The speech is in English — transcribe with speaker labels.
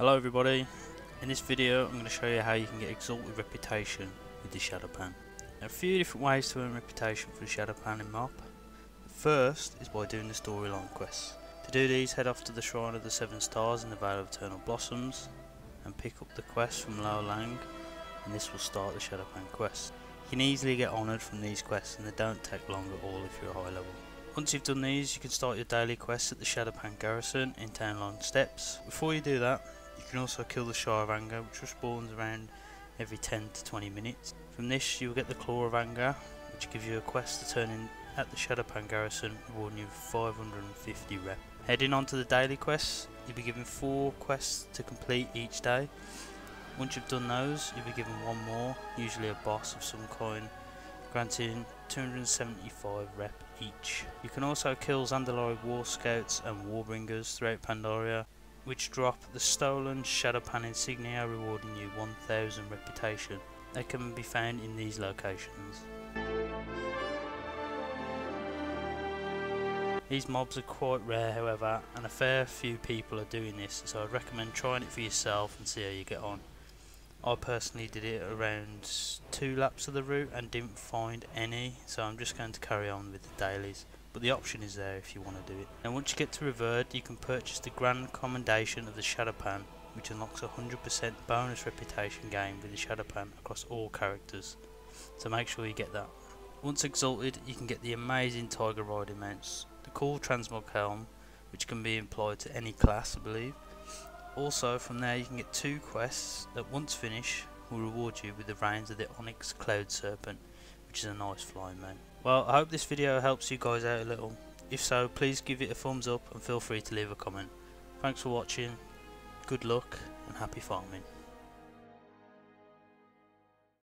Speaker 1: Hello everybody, in this video I'm going to show you how you can get Exalted Reputation with the Shado-Pan. There are a few different ways to earn reputation for the Shado-Pan in MOP. The first is by doing the storyline quests. To do these head off to the Shrine of the Seven Stars in the Vale of Eternal Blossoms and pick up the quest from Lo Lang and this will start the Shado-Pan quest. You can easily get honoured from these quests and they don't take long at all if you're high level. Once you've done these you can start your daily quests at the Shado-Pan Garrison in Townlong Steppes. Before you do that can also kill the Sha of Anger, which respawns around every 10 to 20 minutes. From this, you'll get the Claw of Anger, which gives you a quest to turn in at the Shado-Pan Garrison, rewarding you 550 rep. Heading on to the daily quests, you'll be given 4 quests to complete each day. Once you've done those, you'll be given one more, usually a boss of some kind, granting 275 rep each. You can also kill Zandalari War Scouts and Warbringers throughout Pandaria, which drop the stolen Shado-Pan insignia rewarding you 1000 reputation. They can be found in these locations. These mobs are quite rare however and a fair few people are doing this so I'd recommend trying it for yourself and see how you get on. I personally did it around two laps of the route and didn't find any so I'm just going to carry on with the dailies but the option is there if you want to do it. And once you get to Revered, you can purchase the Grand Commendation of the Shado-Pan, which unlocks a 100% bonus reputation gain with the Shado-Pan across all characters. So make sure you get that. Once exalted, you can get the amazing Tiger Riding mounts, the cool Transmog Helm, which can be employed to any class, I believe. Also, from there, you can get two quests that, once finished, will reward you with the reins of the Onyx Cloud Serpent, which is a nice flying man. Well, I hope this video helps you guys out a little. If so, please give it a thumbs up and feel free to leave a comment. Thanks for watching, good luck and happy farming.